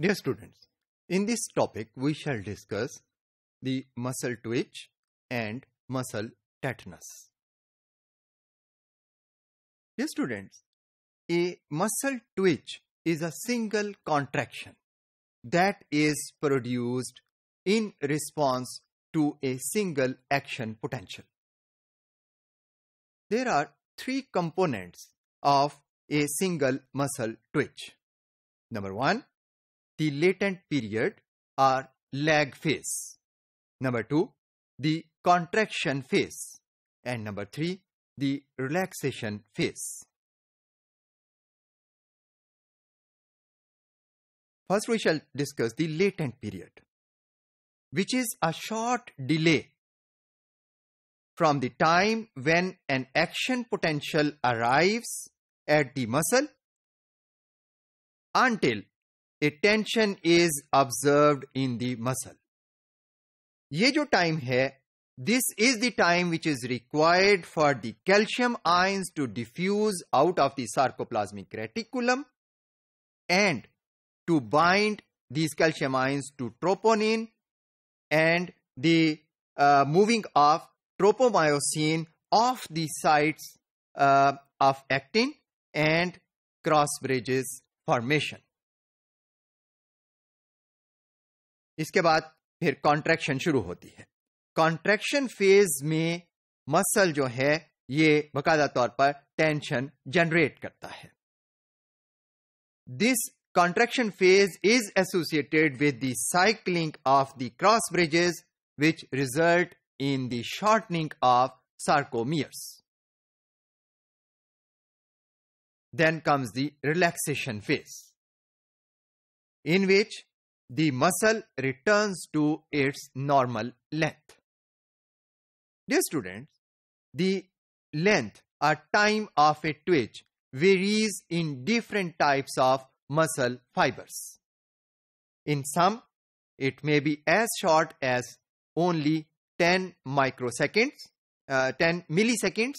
Dear students, in this topic we shall discuss the muscle twitch and muscle tetanus. Dear students, a muscle twitch is a single contraction that is produced in response to a single action potential. There are three components of a single muscle twitch. Number one, the latent period or lag phase. Number two, the contraction phase. And number three, the relaxation phase. First, we shall discuss the latent period, which is a short delay from the time when an action potential arrives at the muscle until a tension is observed in the muscle. ये जो time है, this is the time which is required for the calcium ions to diffuse out of the sarcoplasmic reticulum and to bind these calcium ions to troponin and the uh, moving of tropomyosin off the sites uh, of actin and cross bridges formation. इसके बाद फिर contraction शुरू होती है। Contraction phase में muscle जो है, ये बकायदा तौर पर टेंशन जनरेट करता है। This contraction phase is associated with the cycling of the cross bridges which result in the shortening of sarcomeres then comes the relaxation phase in which the muscle returns to its normal length. Dear students, the length or time of a twitch varies in different types of muscle fibers. In some, it may be as short as only 10 microseconds, uh, 10 milliseconds,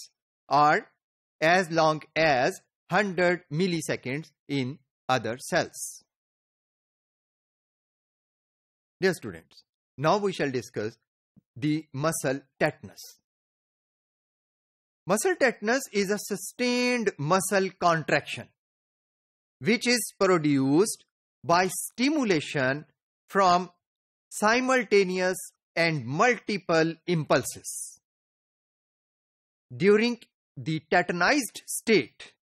or as long as 100 milliseconds in other cells. Dear students, now we shall discuss the muscle tetanus. Muscle tetanus is a sustained muscle contraction which is produced by stimulation from simultaneous and multiple impulses. During the tetanized state,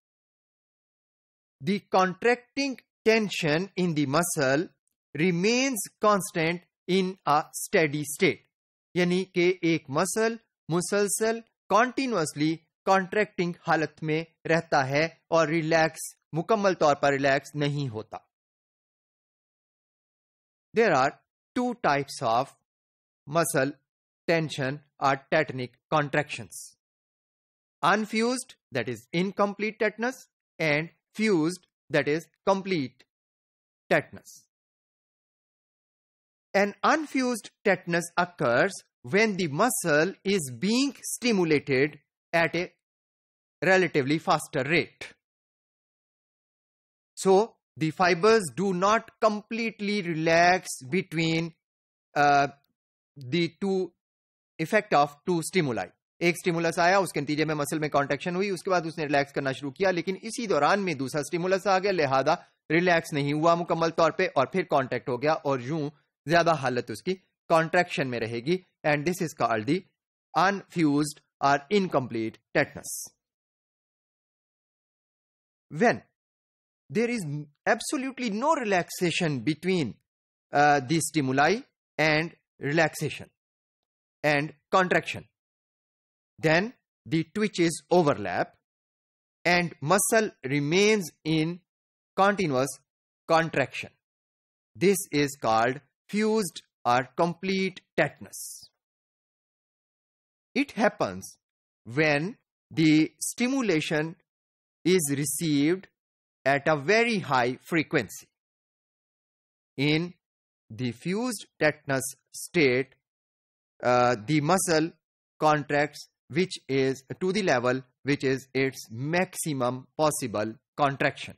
the contracting tension in the muscle remains constant in a steady state यानी कि एक muscle मुसलसल continuously contracting हालत में रहता है और relax मुकम्मल तौर पर रिलैक्स नहीं होता। There are two types of muscle tension or tetanic contractions unfused, that is incomplete tetanus, and fused, that is complete tetanus. An unfused tetanus occurs when the muscle is being stimulated at a relatively faster rate. So the fibers do not completely relax between uh, the two effect of two stimuli. एक stimulus आया उसके नतीजे में muscle में contraction हुई उसके बाद उसने रिलैक्स करना शुरू किया लेकिन इसी दौरान में दूसरा स्टिमुलस आ गया लिहाजा रिलैक्स नहीं हुआ मुकम्मल तौर पे और फिर कॉन्टेक्ट हो गया और यूँ ज़्यादा हालत उसकी कॉन्ट्रैक्शन में रहेगी and this is called the unfused or incomplete tetanus when there is absolutely no relaxation between the stimuli and relaxation and contraction then the twitch is overlap and muscle remains in continuous contraction this is called fused or complete tetanus. It happens when the stimulation is received at a very high frequency. In the fused tetanus state, uh, the muscle contracts which is to the level which is its maximum possible contraction.